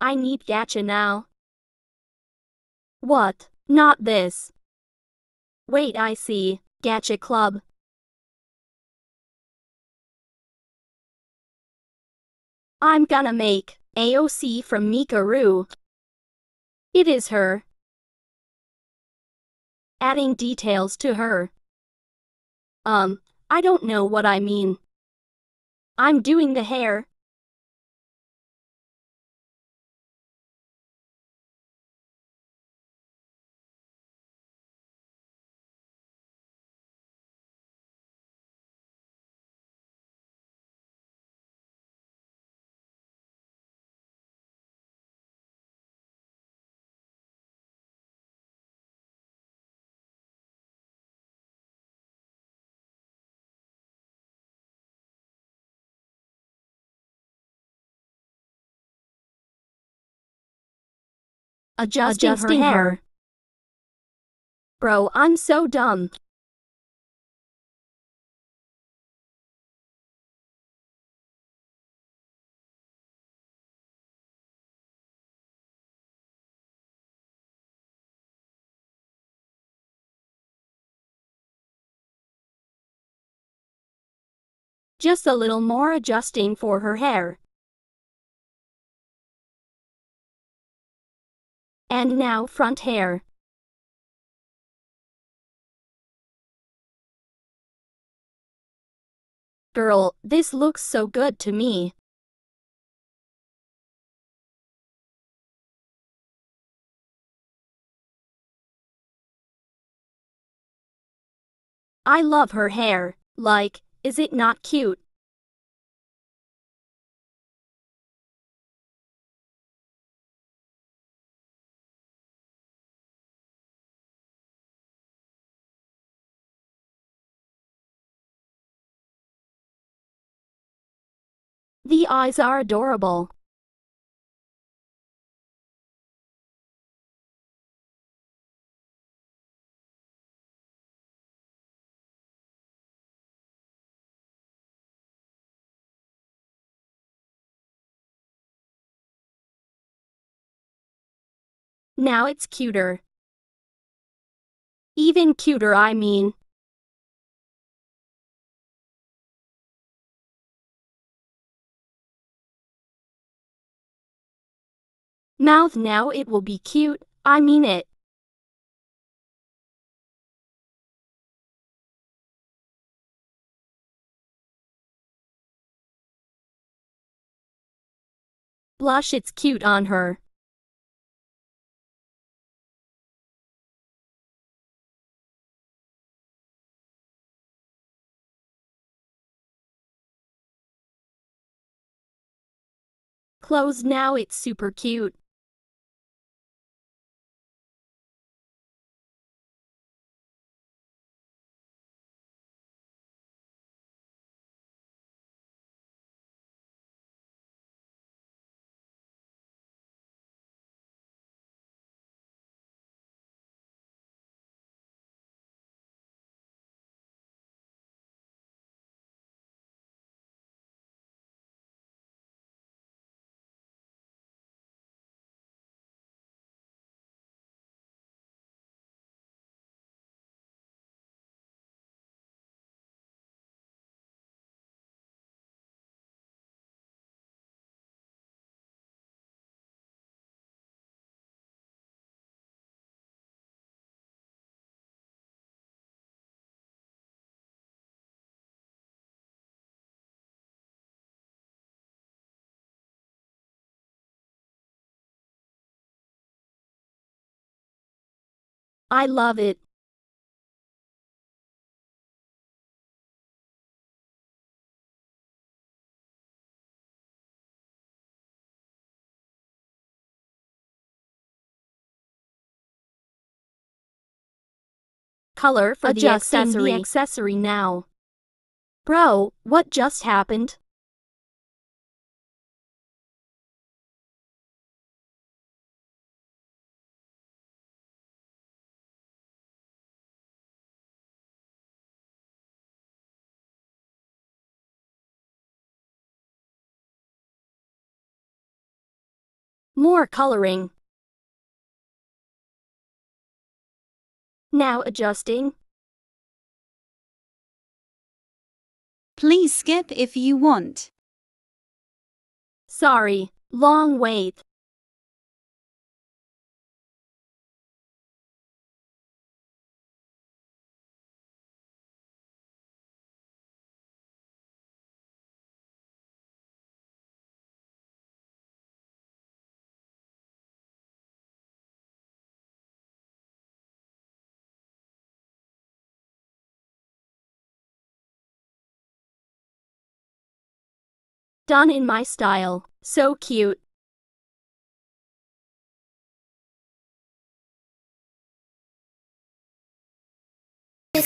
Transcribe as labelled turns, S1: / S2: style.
S1: I need gacha now. What? Not this. Wait, I see. Gacha Club. I'm gonna make AOC from Mikaru. It is her. Adding details to her. Um, I don't know what I mean. I'm doing the hair. Adjusting,
S2: Adjusting
S1: her
S2: her.
S1: hair. Bro, I'm so dumb. Just a little more adjusting for her hair. And now front hair. Girl, this looks so good to me. I love her hair. Like, is it not cute? The eyes are adorable. Now it's cuter. Even cuter, I mean. Mouth now it will be cute, I mean it. Blush it's cute on her. Clothes now it's super cute. I love it. Color for the
S2: Adjusting the
S1: accessory. accessory now. Bro, what just happened? More coloring. Now adjusting.
S2: Please skip if you want.
S1: Sorry, long wait. Done in my style. So cute.
S3: You